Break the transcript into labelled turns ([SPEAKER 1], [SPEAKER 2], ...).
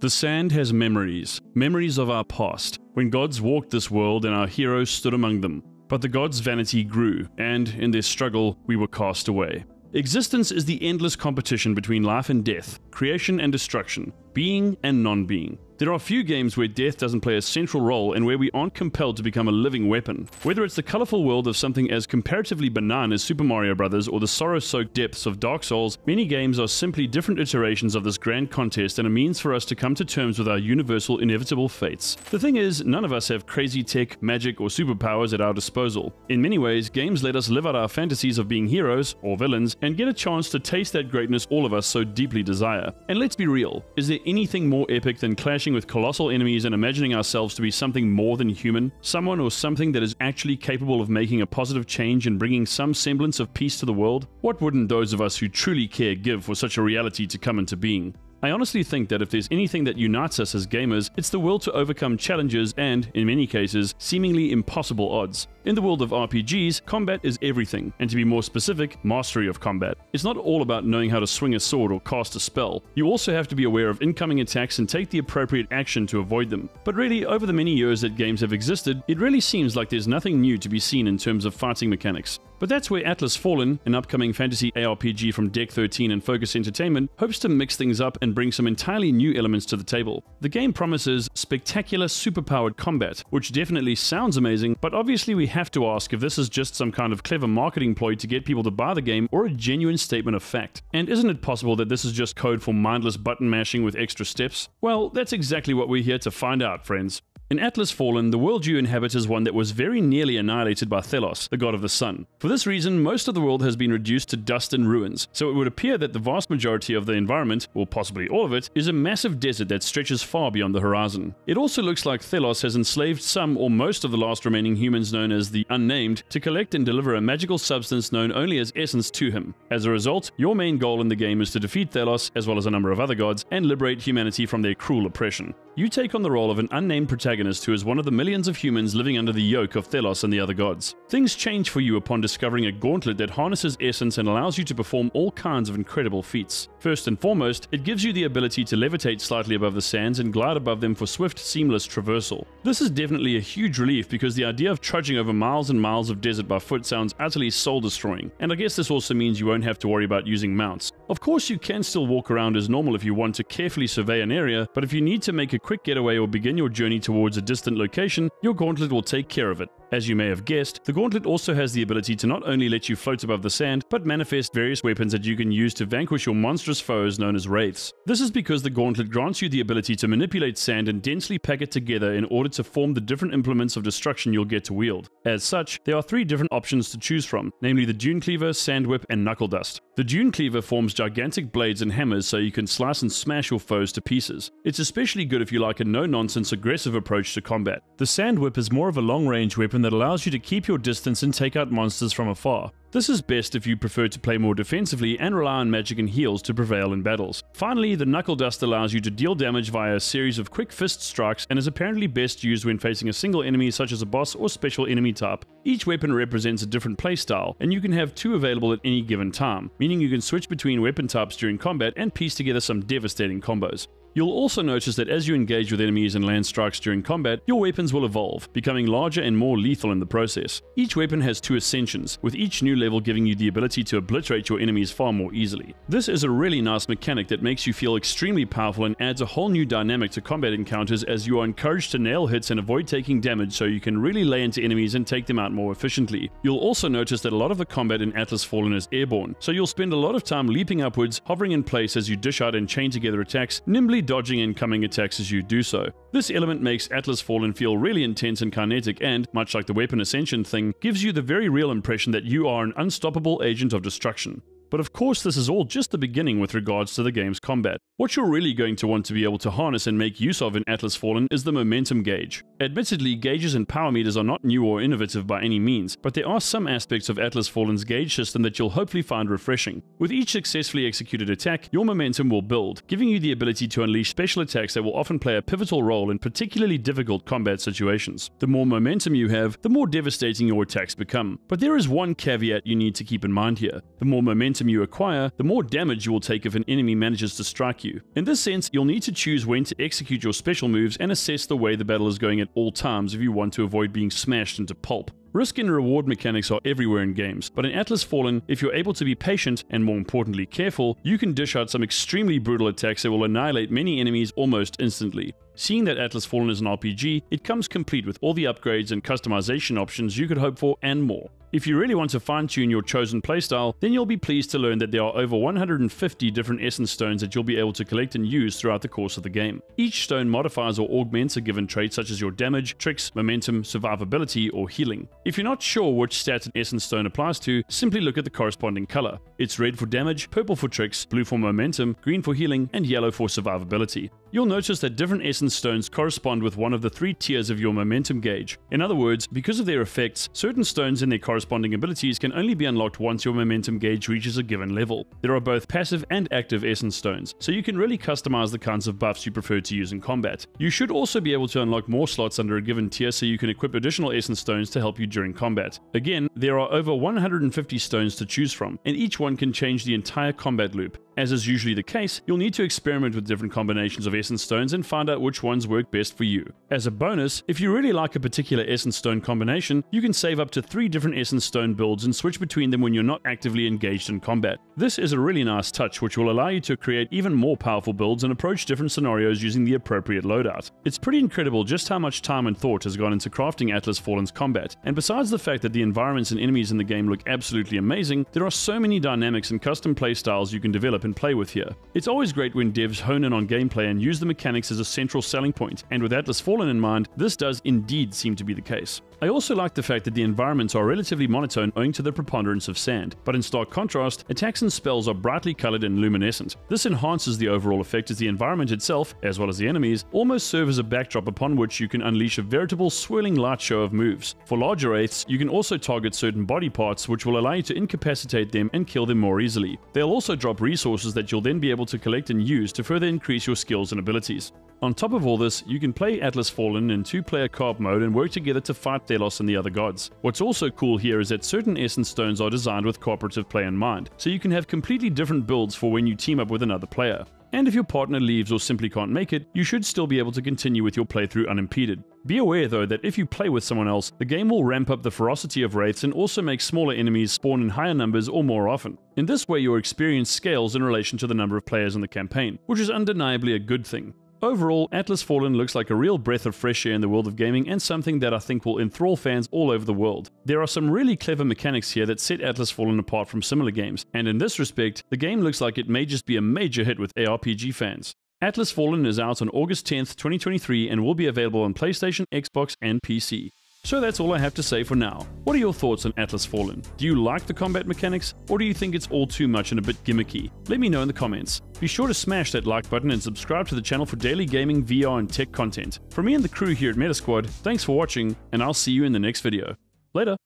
[SPEAKER 1] The sand has memories, memories of our past, when gods walked this world and our heroes stood among them. But the gods' vanity grew, and in their struggle, we were cast away. Existence is the endless competition between life and death, creation and destruction, being and non being. There are a few games where death doesn't play a central role and where we aren't compelled to become a living weapon. Whether it's the colorful world of something as comparatively benign as Super Mario Bros. or the sorrow-soaked depths of Dark Souls, many games are simply different iterations of this grand contest and a means for us to come to terms with our universal inevitable fates. The thing is, none of us have crazy tech, magic, or superpowers at our disposal. In many ways, games let us live out our fantasies of being heroes, or villains, and get a chance to taste that greatness all of us so deeply desire. And let's be real, is there anything more epic than clashing with colossal enemies and imagining ourselves to be something more than human, someone or something that is actually capable of making a positive change and bringing some semblance of peace to the world? What wouldn't those of us who truly care give for such a reality to come into being? I honestly think that if there's anything that unites us as gamers, it's the will to overcome challenges and, in many cases, seemingly impossible odds. In the world of RPGs, combat is everything, and to be more specific, mastery of combat. It's not all about knowing how to swing a sword or cast a spell. You also have to be aware of incoming attacks and take the appropriate action to avoid them. But really, over the many years that games have existed, it really seems like there's nothing new to be seen in terms of fighting mechanics. But that's where Atlas Fallen, an upcoming fantasy ARPG from Deck 13 and Focus Entertainment, hopes to mix things up and bring some entirely new elements to the table. The game promises spectacular superpowered combat, which definitely sounds amazing, but obviously we have to ask if this is just some kind of clever marketing ploy to get people to buy the game or a genuine statement of fact. And isn't it possible that this is just code for mindless button mashing with extra steps? Well, that's exactly what we're here to find out, friends. In Atlas Fallen, the world you inhabit is one that was very nearly annihilated by Thelos, the god of the sun. For this reason, most of the world has been reduced to dust and ruins, so it would appear that the vast majority of the environment, or possibly all of it, is a massive desert that stretches far beyond the horizon. It also looks like Thelos has enslaved some or most of the last remaining humans known as the Unnamed to collect and deliver a magical substance known only as Essence to him. As a result, your main goal in the game is to defeat Thelos, as well as a number of other gods, and liberate humanity from their cruel oppression. You take on the role of an unnamed protagonist who is one of the millions of humans living under the yoke of Thelos and the other gods. Things change for you upon discovering a gauntlet that harnesses essence and allows you to perform all kinds of incredible feats. First and foremost, it gives you the ability to levitate slightly above the sands and glide above them for swift, seamless traversal. This is definitely a huge relief because the idea of trudging over miles and miles of desert by foot sounds utterly soul destroying, and I guess this also means you won't have to worry about using mounts. Of course, you can still walk around as normal if you want to carefully survey an area, but if you need to make a quick getaway or begin your journey towards a distant location, your gauntlet will take care of it. As you may have guessed, the gauntlet also has the ability to not only let you float above the sand, but manifest various weapons that you can use to vanquish your monstrous foes known as wraiths. This is because the gauntlet grants you the ability to manipulate sand and densely pack it together in order to form the different implements of destruction you'll get to wield. As such, there are three different options to choose from, namely the Dune Cleaver, Sand Whip, and Knuckle Dust. The Dune Cleaver forms gigantic blades and hammers so you can slice and smash your foes to pieces. It's especially good if you like a no-nonsense aggressive approach to combat. The Sand Whip is more of a long-range weapon that allows you to keep your distance and take out monsters from afar. This is best if you prefer to play more defensively and rely on magic and heals to prevail in battles. Finally, the Knuckle Dust allows you to deal damage via a series of quick fist strikes and is apparently best used when facing a single enemy such as a boss or special enemy type. Each weapon represents a different playstyle, and you can have two available at any given time, meaning you can switch between weapon types during combat and piece together some devastating combos. You'll also notice that as you engage with enemies and land strikes during combat, your weapons will evolve, becoming larger and more lethal in the process. Each weapon has two ascensions, with each new level giving you the ability to obliterate your enemies far more easily. This is a really nice mechanic that makes you feel extremely powerful and adds a whole new dynamic to combat encounters as you are encouraged to nail hits and avoid taking damage so you can really lay into enemies and take them out more efficiently. You'll also notice that a lot of the combat in Atlas Fallen is airborne, so you'll spend a lot of time leaping upwards, hovering in place as you dish out and chain together attacks, nimbly dodging incoming attacks as you do so. This element makes Atlas Fallen feel really intense and kinetic and, much like the weapon ascension thing, gives you the very real impression that you are an unstoppable agent of destruction. But of course this is all just the beginning with regards to the game's combat. What you're really going to want to be able to harness and make use of in Atlas Fallen is the momentum gauge. Admittedly, gauges and power meters are not new or innovative by any means, but there are some aspects of Atlas Fallen's gauge system that you'll hopefully find refreshing. With each successfully executed attack, your momentum will build, giving you the ability to unleash special attacks that will often play a pivotal role in particularly difficult combat situations. The more momentum you have, the more devastating your attacks become. But there is one caveat you need to keep in mind here. The more momentum you acquire, the more damage you will take if an enemy manages to strike you. In this sense, you'll need to choose when to execute your special moves and assess the way the battle is going at all times if you want to avoid being smashed into pulp. Risk and reward mechanics are everywhere in games, but in Atlas Fallen, if you're able to be patient and more importantly careful, you can dish out some extremely brutal attacks that will annihilate many enemies almost instantly. Seeing that Atlas Fallen is an RPG, it comes complete with all the upgrades and customization options you could hope for and more. If you really want to fine tune your chosen playstyle, then you'll be pleased to learn that there are over 150 different essence stones that you'll be able to collect and use throughout the course of the game. Each stone modifies or augments a given trait such as your damage, tricks, momentum, survivability, or healing. If you're not sure which stat an essence stone applies to, simply look at the corresponding color. It's red for damage, purple for tricks, blue for momentum, green for healing, and yellow for survivability. You'll notice that different essence stones correspond with one of the three tiers of your momentum gauge. In other words, because of their effects, certain stones and their corresponding abilities can only be unlocked once your momentum gauge reaches a given level. There are both passive and active essence stones, so you can really customize the kinds of buffs you prefer to use in combat. You should also be able to unlock more slots under a given tier so you can equip additional essence stones to help you during combat. Again, there are over 150 stones to choose from, and each one can change the entire combat loop. As is usually the case, you'll need to experiment with different combinations of essence stones and find out which ones work best for you. As a bonus, if you really like a particular essence stone combination, you can save up to three different essence stone builds and switch between them when you're not actively engaged in combat. This is a really nice touch which will allow you to create even more powerful builds and approach different scenarios using the appropriate loadout. It's pretty incredible just how much time and thought has gone into crafting Atlas Fallen's combat, and besides the fact that the environments and enemies in the game look absolutely amazing, there are so many dynamics and custom playstyles you can develop play with here. It's always great when devs hone in on gameplay and use the mechanics as a central selling point, and with Atlas Fallen in mind, this does indeed seem to be the case. I also like the fact that the environments are relatively monotone owing to the preponderance of sand, but in stark contrast, attacks and spells are brightly colored and luminescent. This enhances the overall effect as the environment itself, as well as the enemies, almost serve as a backdrop upon which you can unleash a veritable swirling light show of moves. For larger wraiths, you can also target certain body parts which will allow you to incapacitate them and kill them more easily. They'll also drop resources that you'll then be able to collect and use to further increase your skills and abilities. On top of all this, you can play Atlas Fallen in two-player co-op mode and work together to fight Thelos and the other gods. What's also cool here is that certain Essence Stones are designed with cooperative play in mind, so you can have completely different builds for when you team up with another player. And if your partner leaves or simply can't make it, you should still be able to continue with your playthrough unimpeded. Be aware though that if you play with someone else, the game will ramp up the ferocity of wraiths and also make smaller enemies spawn in higher numbers or more often. In this way your experience scales in relation to the number of players in the campaign, which is undeniably a good thing. Overall, Atlas Fallen looks like a real breath of fresh air in the world of gaming and something that I think will enthrall fans all over the world. There are some really clever mechanics here that set Atlas Fallen apart from similar games, and in this respect, the game looks like it may just be a major hit with ARPG fans. Atlas Fallen is out on August 10th, 2023 and will be available on PlayStation, Xbox, and PC. So that's all I have to say for now. What are your thoughts on Atlas Fallen? Do you like the combat mechanics, or do you think it's all too much and a bit gimmicky? Let me know in the comments. Be sure to smash that like button and subscribe to the channel for daily gaming, VR, and tech content. From me and the crew here at Metasquad, thanks for watching, and I'll see you in the next video. Later!